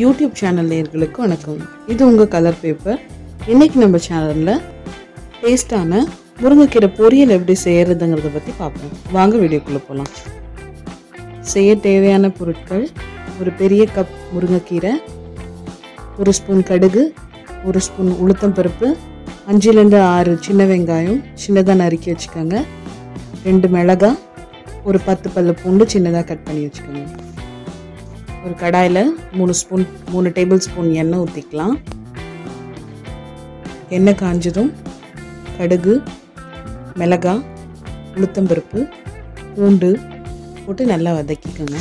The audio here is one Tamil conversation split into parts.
யூடியூப் சேனல் நேர்களுக்கும் வணக்கம். இது உங்கள் கலர் பேப்பர் இன்னைக்கு நம்ம சேனலில் டேஸ்டான முருங்கைக்கீரை பொரியல் எப்படி செய்கிறதுங்கிறத பற்றி பார்ப்போம். வாங்க வீடியோக்குள்ளே போகலாம் செய்ய தேவையான பொருட்கள் ஒரு பெரிய கப் முருங்கைக்கீரை ஒரு ஸ்பூன் கடுகு ஒரு ஸ்பூன் உளுத்தம் பருப்பு அஞ்சுலேருந்து ஆறு சின்ன வெங்காயம் சின்னதாக நறுக்கி வச்சுக்கோங்க. ரெண்டு மிளகாய் ஒரு பத்து பல்லு பூண்டு சின்னதாக கட் பண்ணி வச்சுக்கோங்க. ஒரு கடாயில் மூணு ஸ்பூன் மூணு டேபிள் ஸ்பூன் எண்ணெய் ஊற்றிக்கலாம் எண்ணெய் காஞ்சதும் கடுகு மிளகாய் உளுத்தம்பருப்பு பூண்டு போட்டு நல்லா வதக்கிக்கோங்க.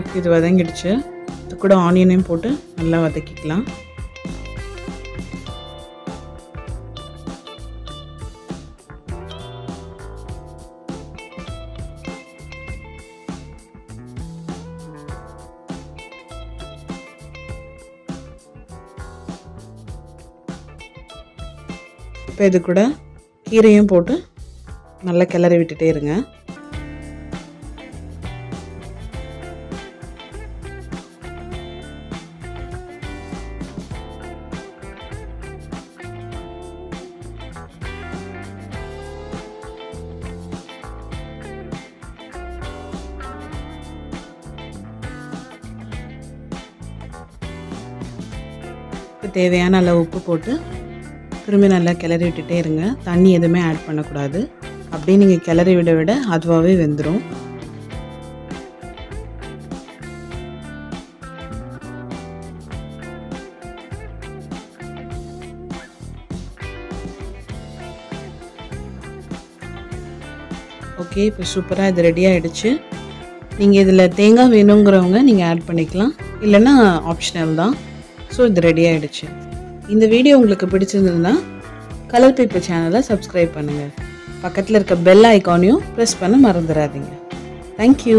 ஓகே இது வதங்கிடுச்சு. இது கூட ஆனியனையும் போட்டு நல்லா வதக்கிக்கலாம். இப்போ இது கூட கீரையும் போட்டு நல்லா கிளறி விட்டுட்டே இருங்க. இப்போ தேவையான அளவு உப்பு போட்டு திரும்பி நல்லா கிளறி விட்டுட்டே இருங்க. தண்ணி எதுவுமே ஆட் பண்ணக்கூடாது. அப்படியே நீங்கள் கிளறி விட விட அதுவாகவே வெந்துடும் ஓகே இப்போ சூப்பராக இது ரெடி ஆகிடுச்சு நீங்கள் இதில் தேங்காய் வேணுங்கிறவங்க நீங்கள் ஆட் பண்ணிக்கலாம். இல்லைன்னா ஆப்ஷனல் தான். ஸோ இது ரெடி ஆகிடுச்சு இந்த வீடியோ உங்களுக்கு பிடிச்சிருந்ததுன்னா கலர் பேப்பர் சேனலை சப்ஸ்கிரைப் பண்ணுங்கள் பக்கத்தில் இருக்க பெல் ஐக்கானையும் ப்ரெஸ் பண்ண மறந்துடாதீங்க. தேங்க்யூ